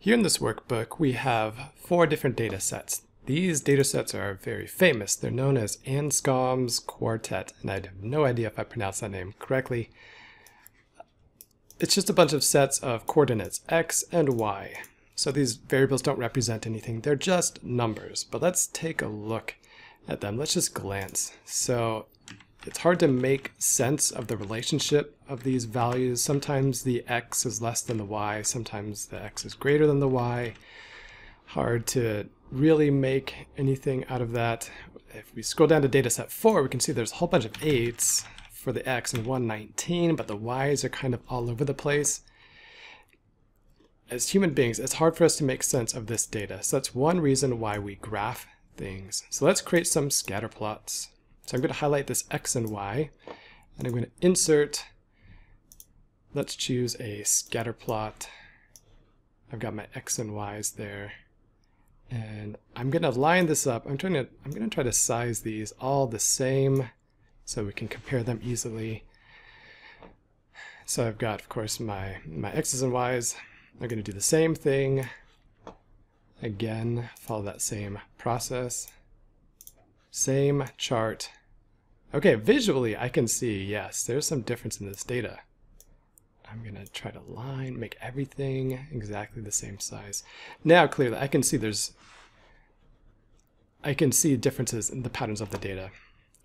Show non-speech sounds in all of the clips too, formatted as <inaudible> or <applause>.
Here in this workbook, we have four different data sets. These data sets are very famous. They're known as Anscombe's Quartet, and I have no idea if I pronounced that name correctly. It's just a bunch of sets of coordinates, x and y. So these variables don't represent anything, they're just numbers. But let's take a look at them. Let's just glance. So it's hard to make sense of the relationship of these values. Sometimes the x is less than the y, sometimes the x is greater than the y. Hard to really make anything out of that. If we scroll down to data set 4, we can see there's a whole bunch of 8s for the x and 119, but the y's are kind of all over the place. As human beings, it's hard for us to make sense of this data. So that's one reason why we graph things. So let's create some scatter plots. So I'm going to highlight this X and Y, and I'm going to insert, let's choose a scatter plot. I've got my X and Y's there. And I'm going to line this up. I'm trying to, I'm going to try to size these all the same so we can compare them easily. So I've got, of course, my, my X's and Y's. I'm going to do the same thing. Again, follow that same process. Same chart. Okay, visually I can see, yes, there's some difference in this data. I'm going to try to line, make everything exactly the same size. Now clearly I can see there's, I can see differences in the patterns of the data.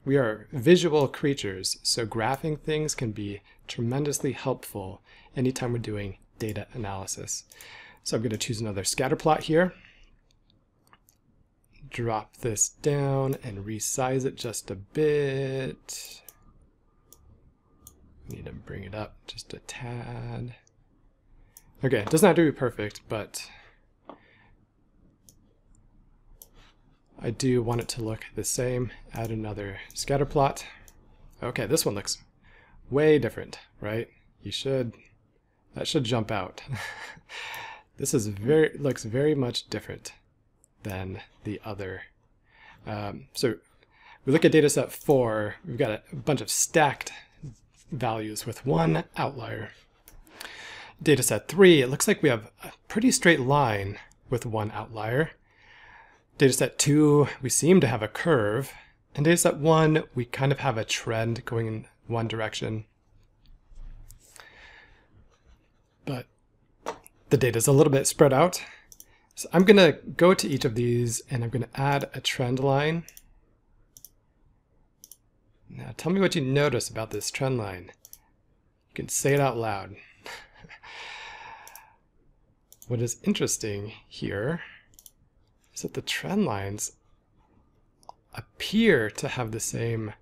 We are visual creatures, so graphing things can be tremendously helpful anytime we're doing data analysis. So I'm going to choose another scatter plot here drop this down and resize it just a bit. Need to bring it up just a tad. Okay, it doesn't have to be perfect, but I do want it to look the same. Add another scatter plot. Okay, this one looks way different, right? You should, that should jump out. <laughs> this is very, looks very much different than the other. Um, so we look at data set four, we've got a bunch of stacked values with one outlier. Data set three, it looks like we have a pretty straight line with one outlier. Data set two, we seem to have a curve. And data set one, we kind of have a trend going in one direction. But the data is a little bit spread out. So I'm going to go to each of these and I'm going to add a trend line. Now tell me what you notice about this trend line. You can say it out loud. <laughs> what is interesting here is that the trend lines appear to have the same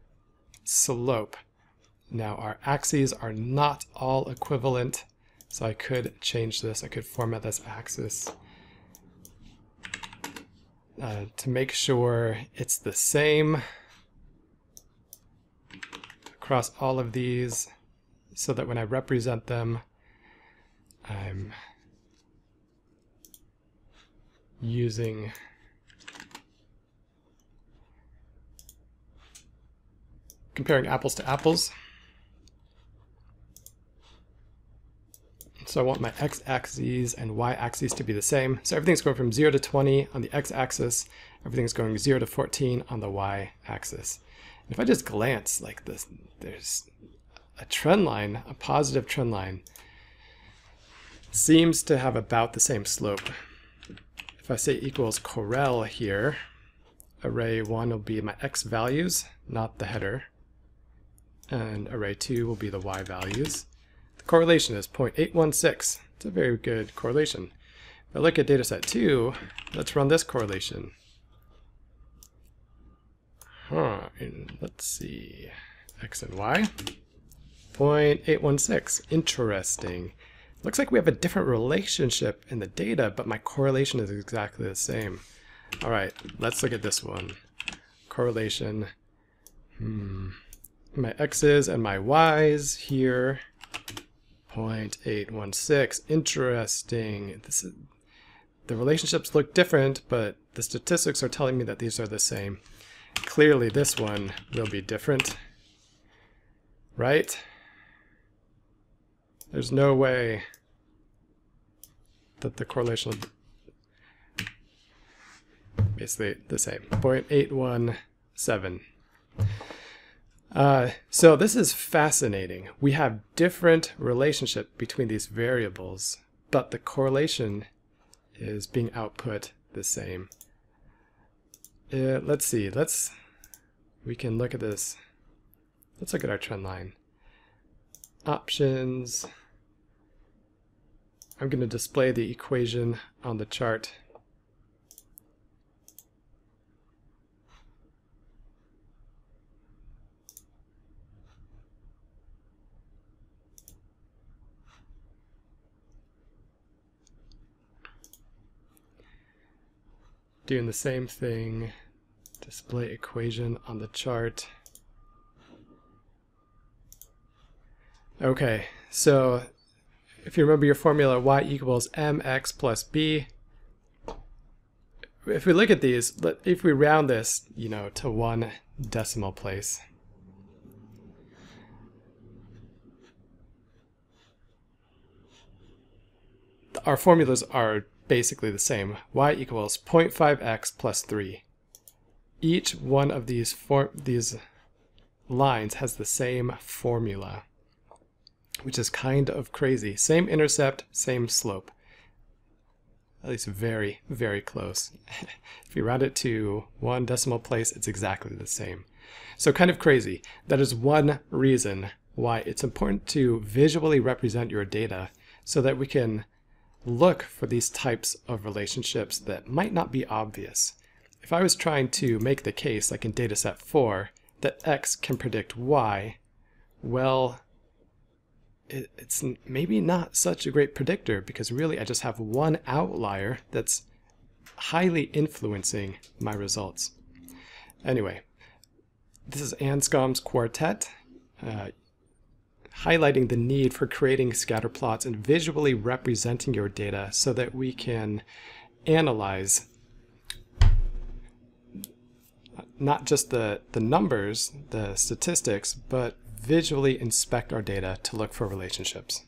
slope. Now our axes are not all equivalent, so I could change this. I could format this axis uh, to make sure it's the same across all of these so that when I represent them, I'm using comparing apples to apples. So I want my x-axes and y-axes to be the same. So everything's going from 0 to 20 on the x-axis. Everything's going 0 to 14 on the y-axis. If I just glance like this, there's a trend line, a positive trend line, seems to have about the same slope. If I say equals correl here, array 1 will be my x values, not the header. And array 2 will be the y values. The correlation is 0.816. It's a very good correlation. If I look at dataset 2, let's run this correlation. Huh, and let's see, x and y, 0.816, interesting. Looks like we have a different relationship in the data, but my correlation is exactly the same. All right, let's look at this one. Correlation, hmm, my x's and my y's here 0.816. Interesting. This is, the relationships look different, but the statistics are telling me that these are the same. Clearly this one will be different, right? There's no way that the correlation basically the same 0.817 uh, so this is fascinating. We have different relationship between these variables but the correlation is being output the same. Uh, let's see. Let's we can look at this. Let's look at our trend line. Options. I'm going to display the equation on the chart. Doing the same thing, display equation on the chart. Okay, so if you remember your formula, y equals mx plus b. If we look at these, if we round this, you know, to one decimal place, our formulas are basically the same. y equals 0.5x plus 3. Each one of these, these lines has the same formula which is kind of crazy. Same intercept, same slope. At least very, very close. <laughs> if you round it to one decimal place, it's exactly the same. So kind of crazy. That is one reason why it's important to visually represent your data so that we can look for these types of relationships that might not be obvious. If I was trying to make the case, like in dataset 4, that x can predict y, well, it, it's maybe not such a great predictor because really I just have one outlier that's highly influencing my results. Anyway, this is Anscombe's quartet, uh, highlighting the need for creating scatter plots and visually representing your data so that we can analyze not just the, the numbers, the statistics, but visually inspect our data to look for relationships.